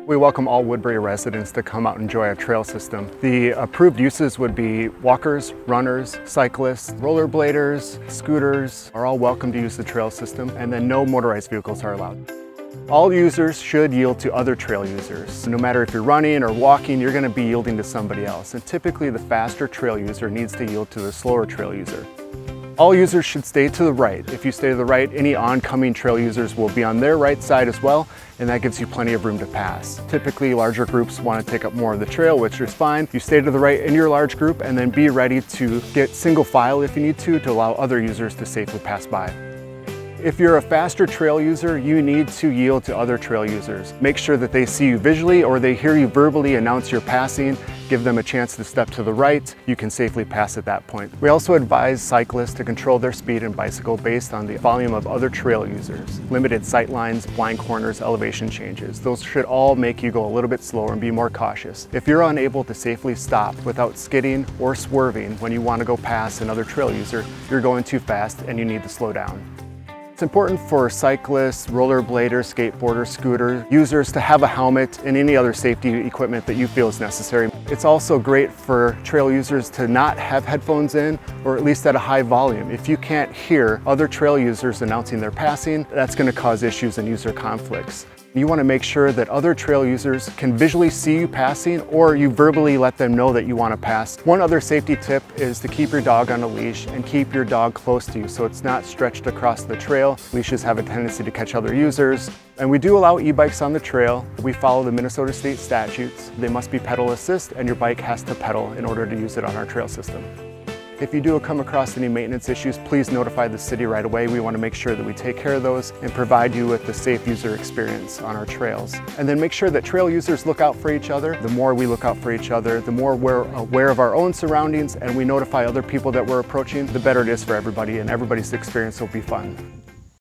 We welcome all Woodbury residents to come out and enjoy our trail system. The approved uses would be walkers, runners, cyclists, rollerbladers, scooters are all welcome to use the trail system and then no motorized vehicles are allowed. All users should yield to other trail users. No matter if you're running or walking, you're going to be yielding to somebody else. And typically the faster trail user needs to yield to the slower trail user. All users should stay to the right. If you stay to the right, any oncoming trail users will be on their right side as well, and that gives you plenty of room to pass. Typically, larger groups want to take up more of the trail, which is fine. You stay to the right in your large group and then be ready to get single file if you need to, to allow other users to safely pass by. If you're a faster trail user, you need to yield to other trail users. Make sure that they see you visually or they hear you verbally announce your passing. Give them a chance to step to the right. You can safely pass at that point. We also advise cyclists to control their speed and bicycle based on the volume of other trail users. Limited sight lines, blind corners, elevation changes. Those should all make you go a little bit slower and be more cautious. If you're unable to safely stop without skidding or swerving when you want to go past another trail user, you're going too fast and you need to slow down. It's important for cyclists, rollerbladers, skateboarders, scooter users to have a helmet and any other safety equipment that you feel is necessary. It's also great for trail users to not have headphones in or at least at a high volume. If you can't hear other trail users announcing their passing, that's going to cause issues and user conflicts. You want to make sure that other trail users can visually see you passing or you verbally let them know that you want to pass. One other safety tip is to keep your dog on a leash and keep your dog close to you so it's not stretched across the trail. Leashes have a tendency to catch other users. And we do allow e-bikes on the trail. We follow the Minnesota state statutes. They must be pedal assist and your bike has to pedal in order to use it on our trail system. If you do come across any maintenance issues, please notify the city right away. We want to make sure that we take care of those and provide you with the safe user experience on our trails. And then make sure that trail users look out for each other. The more we look out for each other, the more we're aware of our own surroundings and we notify other people that we're approaching, the better it is for everybody and everybody's experience will be fun.